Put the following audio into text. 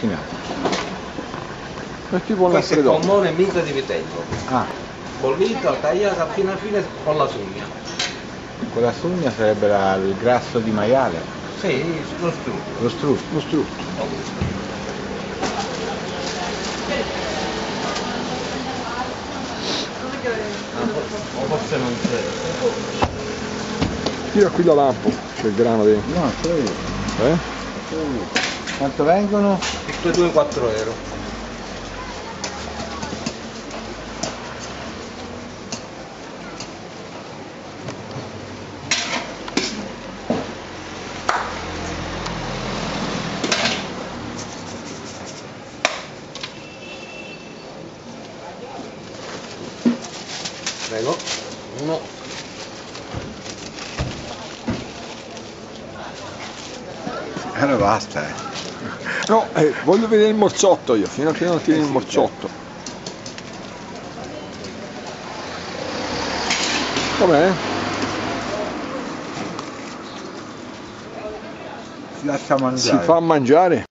cucinato. È tipo un Questo è lampredotto. pommone e mica di vitello. Ah, Bollito, tagliata fino a fine con la sugna. con la sugna sarebbe la- il grasso di maiale, Sì, lo strutto. lo strutto. Lo strutto. O forse non c'è. Tira qui la lampo, c'è il grano dentro. No, solo io. Eh? Quanto vengono? Tutte e due 4 euro. Prego. Uno. Allora basta, eh. No, eh, voglio vedere il morciotto io, fino a che non tieni Eh il sì, morciotto. Com'è? Si lascia Si mangiare. fa mangiare?